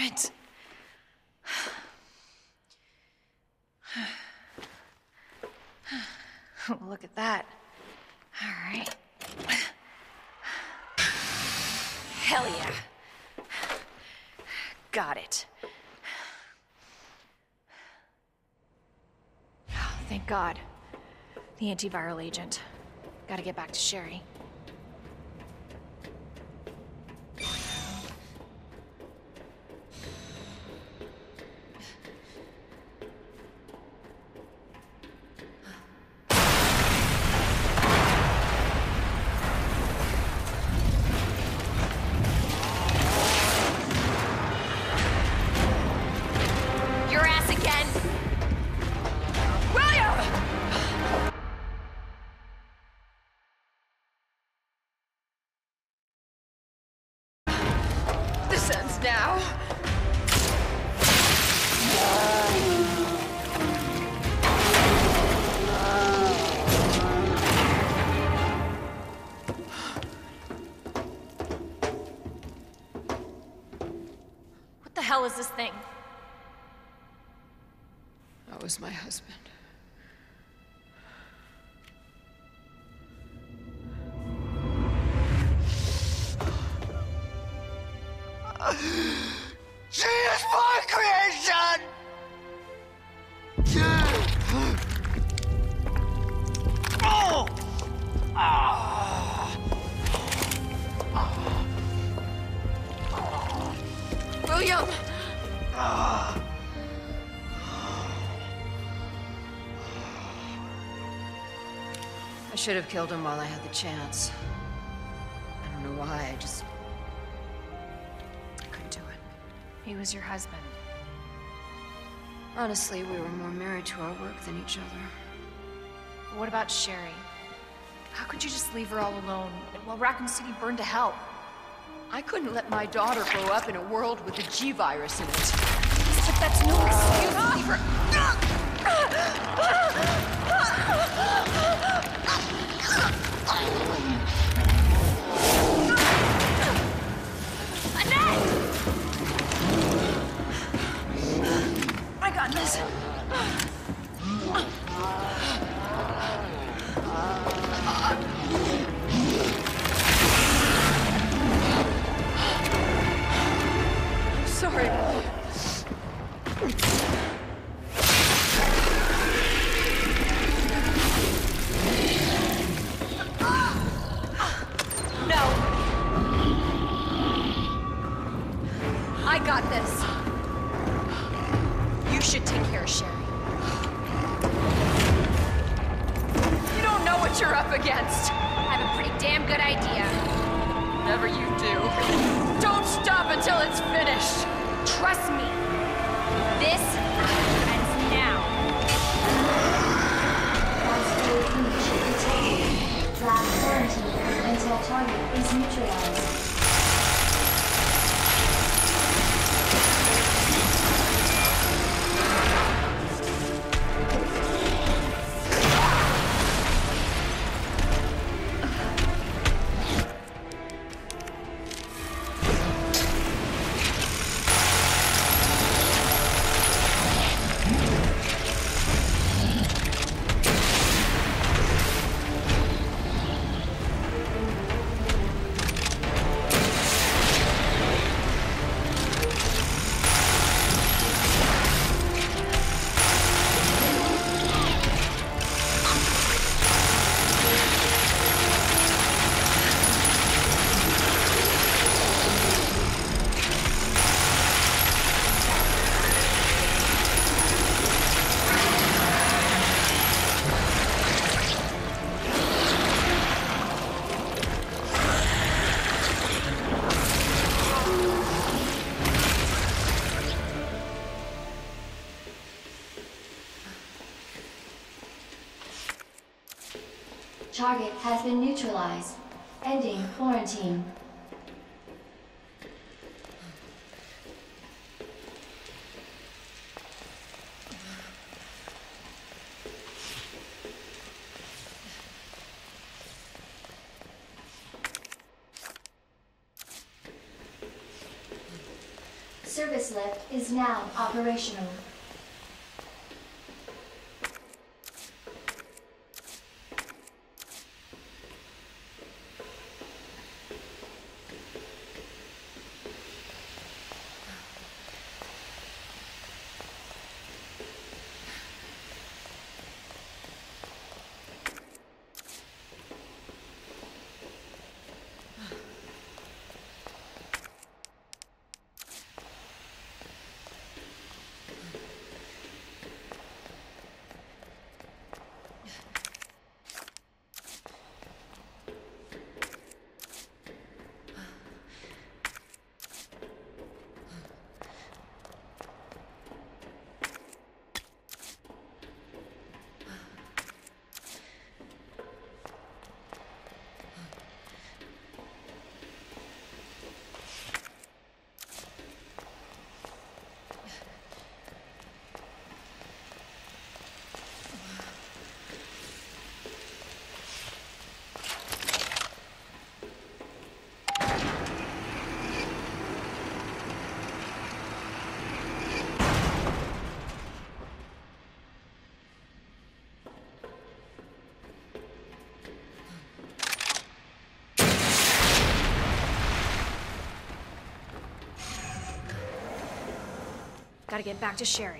Damn it. Look at that. All right. Hell yeah. Got it. Thank God. The antiviral agent. Gotta get back to Sherry. Hell is this thing? Should have killed him while I had the chance. I don't know why, I just... I couldn't do it. He was your husband. Honestly, we were more married to our work than each other. What about Sherry? How could you just leave her all alone while Raccoon City burned to hell? I couldn't let my daughter grow up in a world with a G-virus in it. But that's no excuse. It's finished. Trust me. This ends now. Until target is neutralized. Neutralized. Ending quarantine. service lift is now operational. Gotta get back to Sherry.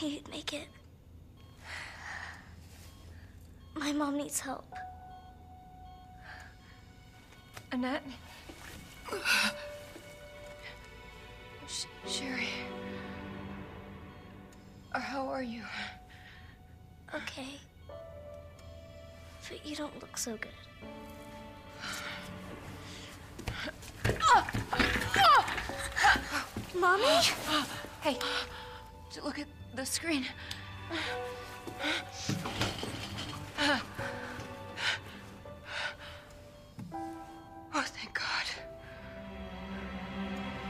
Knew you'd make it. My mom needs help. Annette. Oh, Sh- Sherry. How are you? Okay. But you don't look so good. Mommy? Hey, look at the screen. Oh, thank God.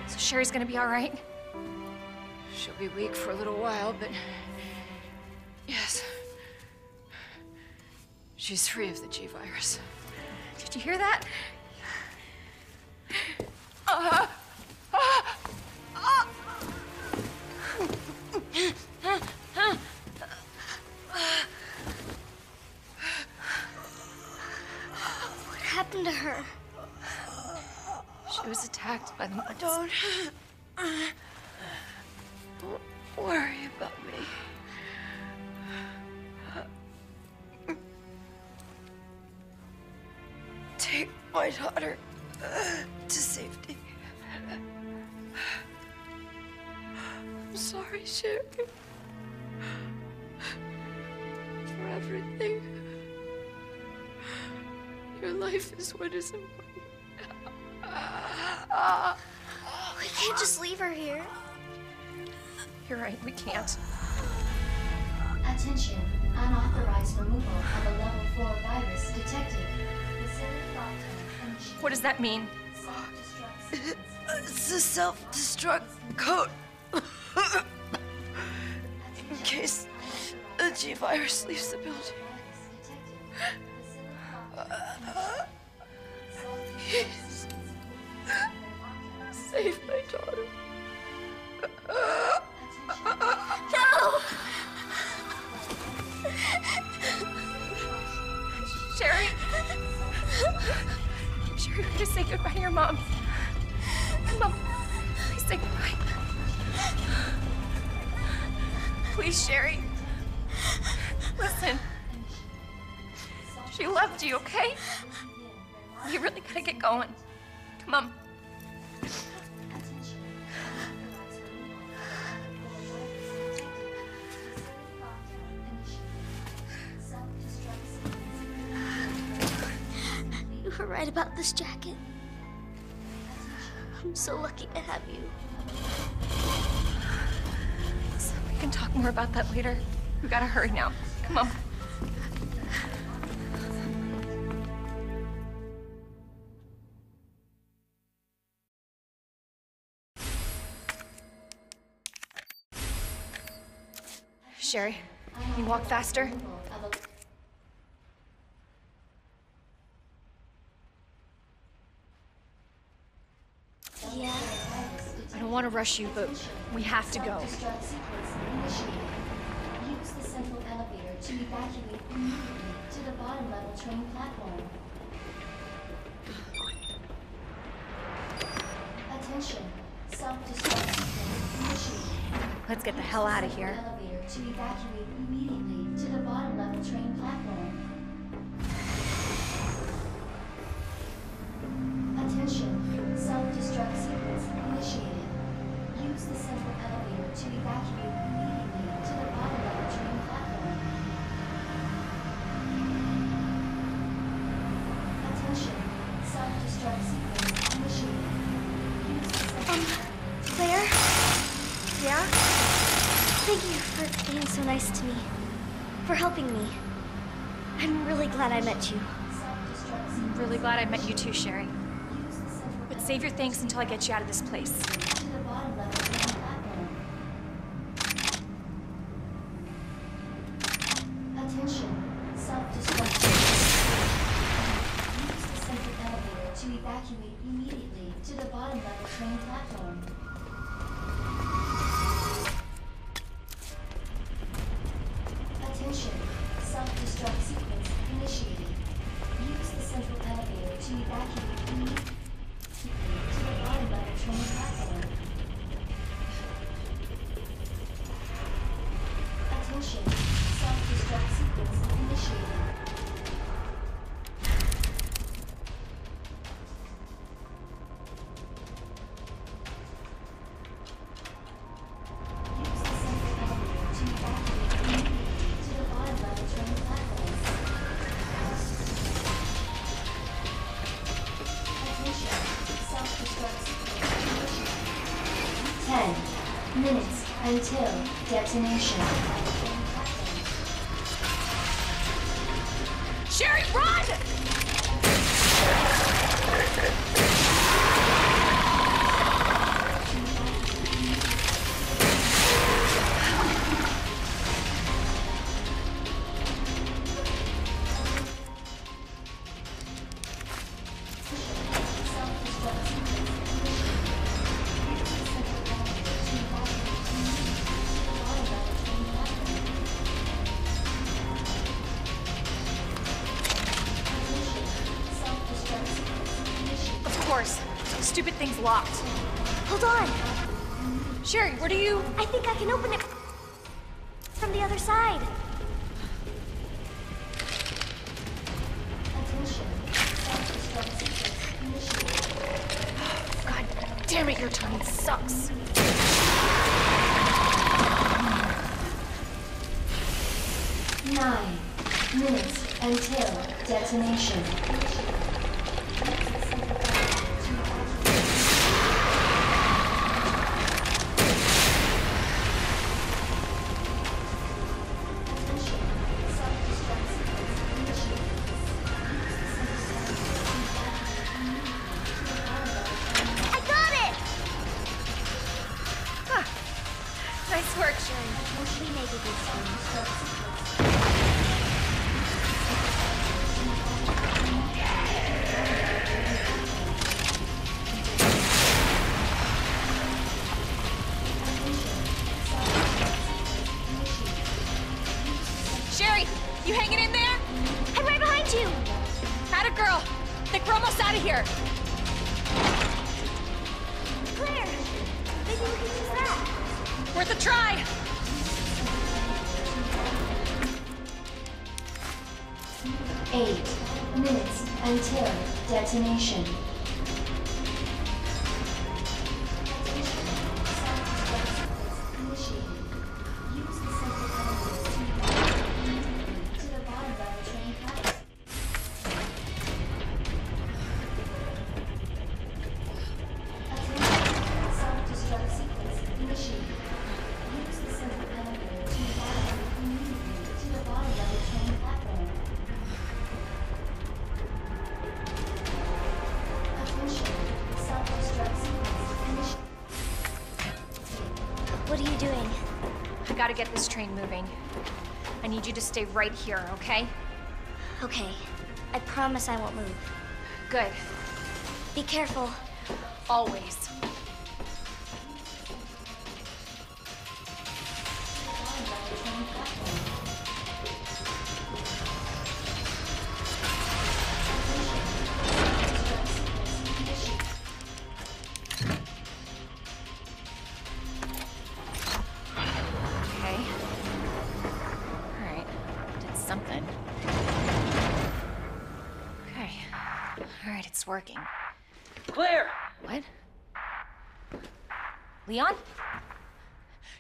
So Sherry's gonna be all right? She'll be weak for a little while, but. Yes. She's free of the G virus. Did you hear that? What uh-huh. Take my daughter uh, to safety. I'm sorry, Sherry. For everything. Your life is what is important. We can't just leave her here. You're right, we can't. Attention, unauthorized removal of a level 4 virus detected. Facility lockdown initiated. What does that mean? Self-destruct. It's a self-destruct code. In case the G virus leaves the building. Please. Save my daughter. No! Sherry? Please, to say goodbye to your mom. Mom, please say goodbye. Please, Sherry. Listen. She loved you, okay? You really gotta get going. Come on. This jacket. I'm so lucky to have you. We can talk more about that later. We gotta hurry now. Come on. Sherry, can you walk faster? Yeah. I don't want to rush you, but we have to go. Self-destruct sequence initiated. Use the central elevator to evacuate immediately to the bottom level train platform. Attention. Self-destruct sequence initiated. Let's get the hell out of here. Elevator to evacuate immediately to the bottom level train platform. Um, Claire? Yeah? Thank you for being so nice to me. For helping me. I'm really glad I met you. I'm really glad I met you too, Sherry. But save your thanks until I get you out of this place. Until detonation. Of. Stupid thing's locked. Hold on. Sherry, where do you... I think I can open it from the other side. Attention, self-destruct sequence. God damn it, your timing sucks. Nine minutes until detonation. Nice work, Sherry. We made it this time. Get this train moving. I need you to stay right here, okay? Okay. I promise I won't move. Good. Be careful. Always. Something. Okay. Alright, it's working. Claire! What? Leon?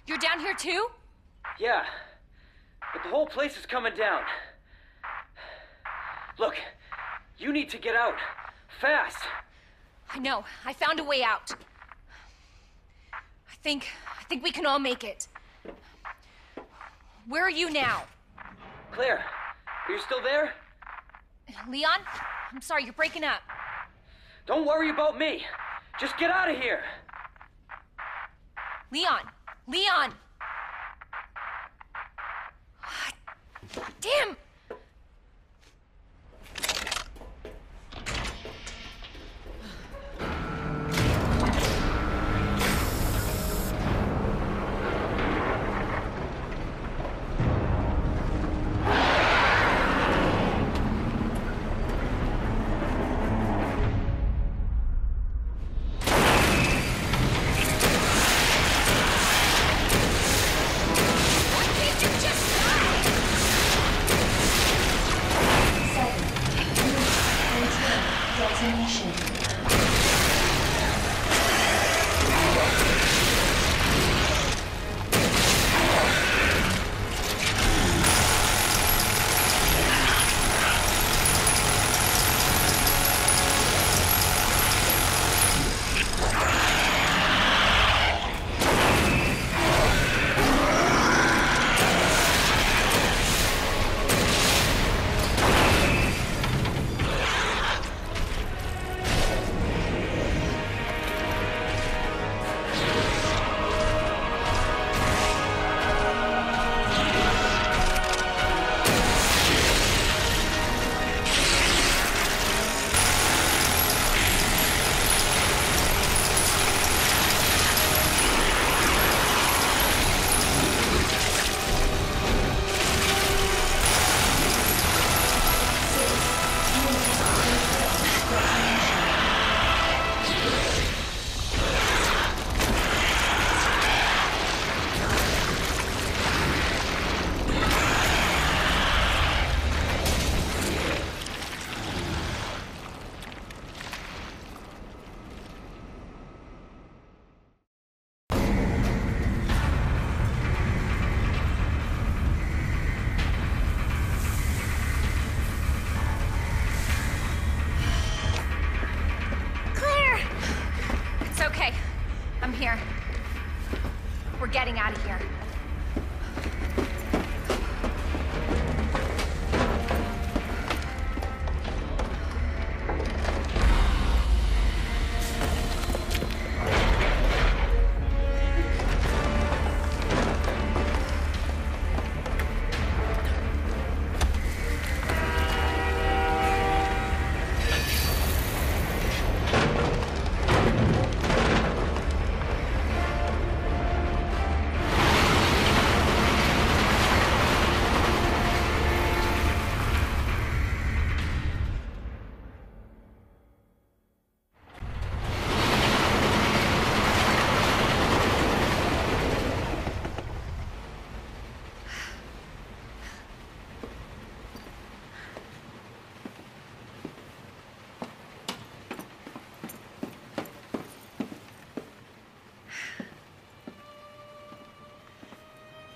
You're down here too? Yeah. But the whole place is coming down. Look, you need to get out. Fast. I know. I found a way out. I think. I think we can all make it. Where are you now? Claire, are you still there? Leon? I'm sorry, you're breaking up. Don't worry about me. Just get out of here. Leon! Leon! Ah, damn! here. We're getting out of here.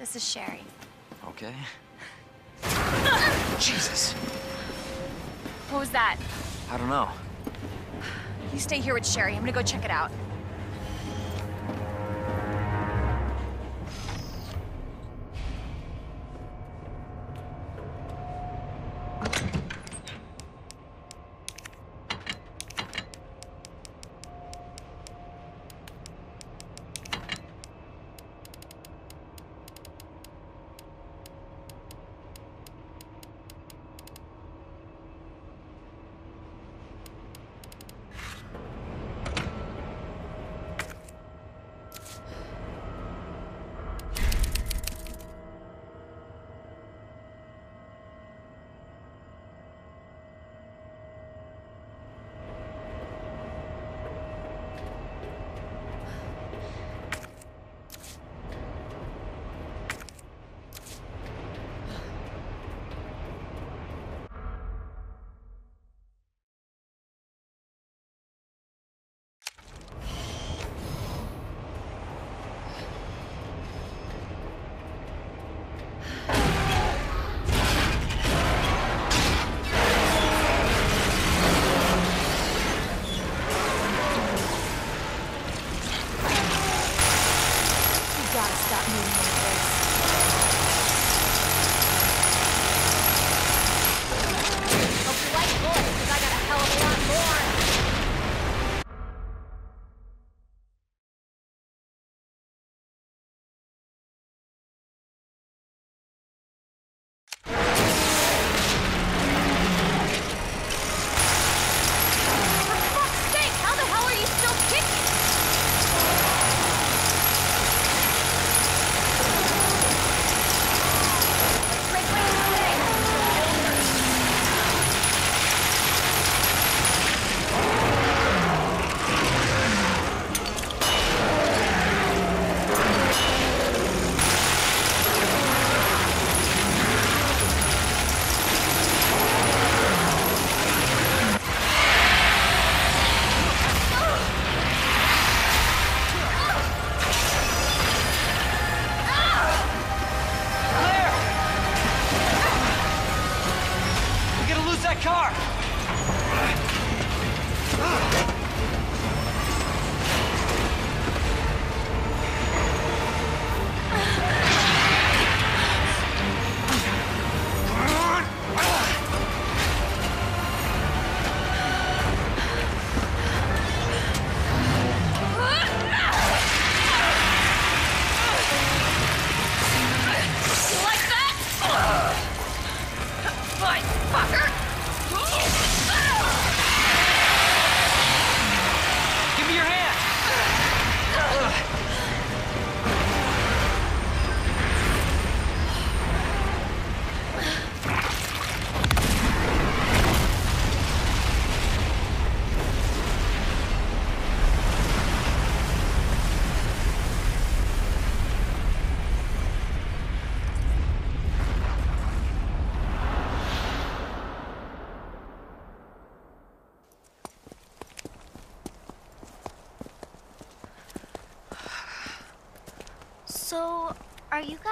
This is Sherry. Okay. Jesus! What was that? I don't know. You stay here with Sherry. I'm gonna go check it out.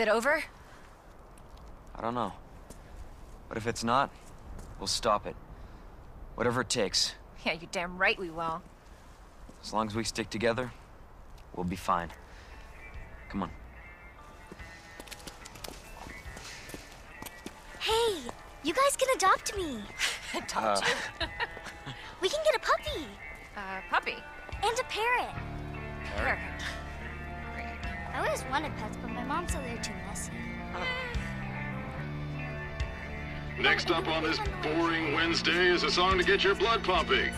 It over? I don't know. But if it's not, we'll stop it. Whatever it takes. Yeah, you're damn right we will. As long as we stick together, we'll be fine. Come on. Hey, you guys can adopt me. Adopt you. We can get a puppy Uh, puppy. and a parrot. Parrot. I always wanted pets, but my mom said they're too messy. Next up on this boring Wednesday is a song to get your blood pumping.